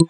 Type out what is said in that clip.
you